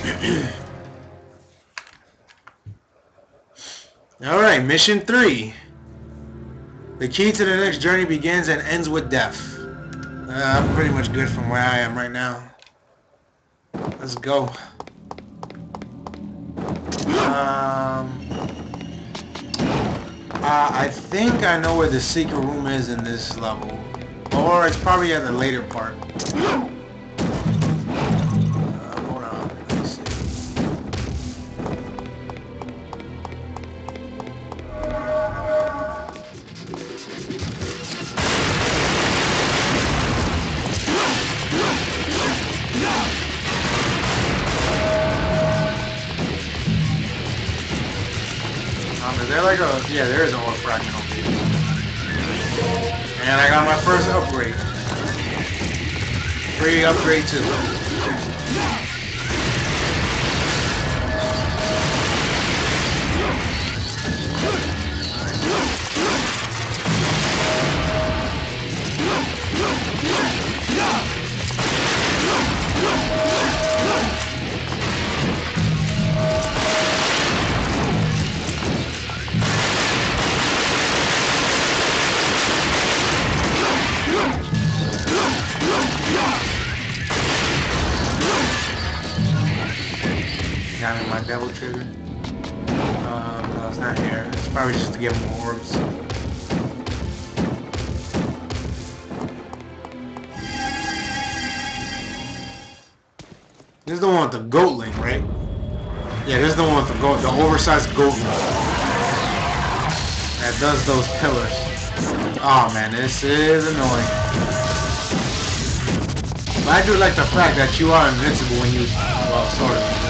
Alright, mission three. The key to the next journey begins and ends with death. Uh, I'm pretty much good from where I am right now. Let's go. Um, uh, I think I know where the secret room is in this level. Or it's probably at the later part. Like a... Yeah, there is a over here. And I got my first upgrade. Free upgrade too. Got my devil trigger. Um, no, it's not here. It's probably just to get more orbs. This is the one with the goatling, right? Yeah, this is the one with the goat, the oversized goatling. That does those pillars. Oh man, this is annoying. But I do like the fact that you are invincible when you, well, sort of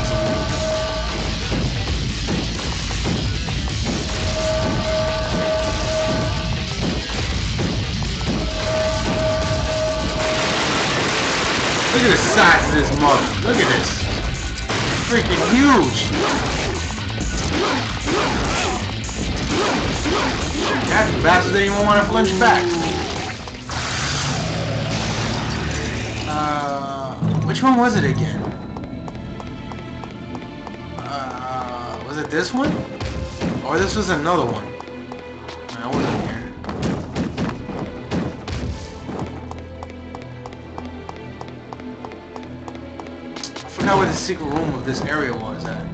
Look at the size of this mother. Look at this. Freaking huge. That bastard didn't even want to flinch back. Uh, Which one was it again? Uh, was it this one? Or this was another one? I wasn't here. I where the secret room of this area was at.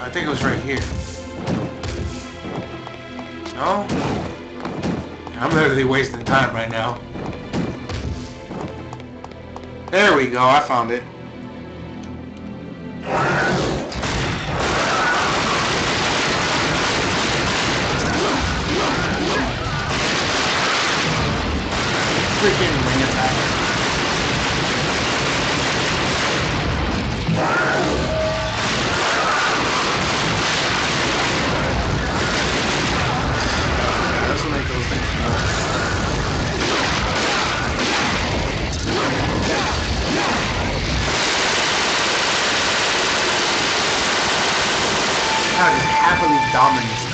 I think it was right here. No? I'm literally wasting time right now. There we go, I found it. Freaking wing attack. God, just happily dominates them.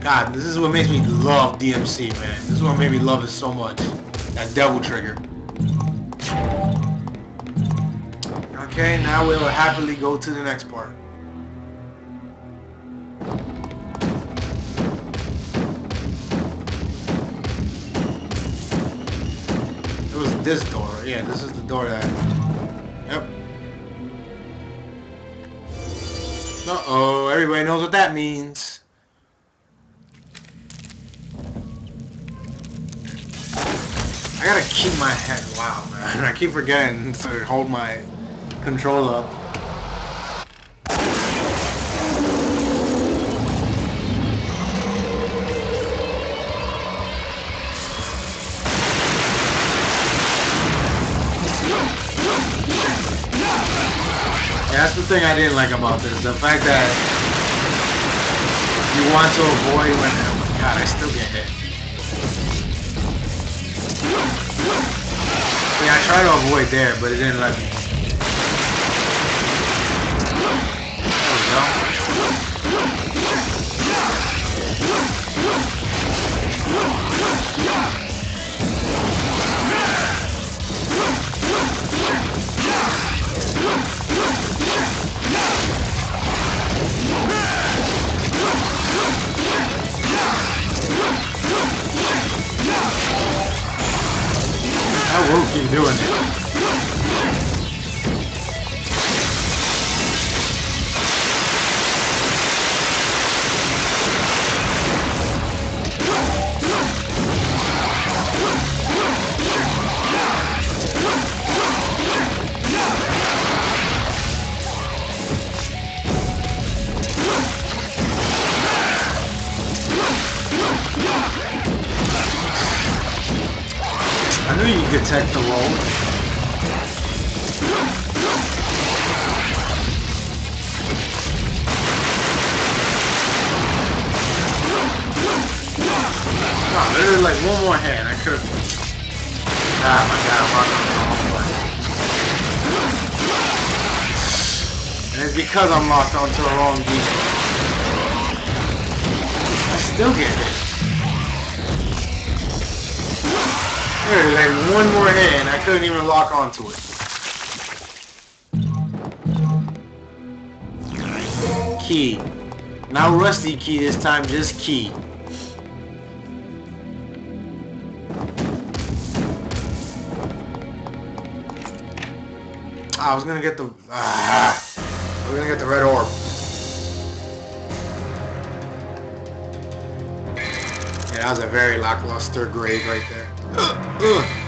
God, this is what makes me love DMC, man. This is what made me love it so much. That devil trigger. Okay, now we'll happily go to the next part. It was this door. Yeah, this is the door that... Yep. Uh-oh, everybody knows what that means. I gotta keep my head, wow man, I keep forgetting to hold my control up. that's the thing I didn't like about this. The fact that you want to avoid when... God, I still get hit. tried to avoid there, but it didn't let me. That will keep doing it. Tech the roll. Oh, there's like one more hand. I could have. Ah, my god, I'm rocking the wrong one. And it's because I'm locked onto the wrong gear. I still get hit. There's like one more hand. I couldn't even lock onto it. Key. Not rusty key this time, just key. I was gonna get the. Ah, I was gonna get the red orb. Yeah, that was a very lackluster grade right there. Ugh.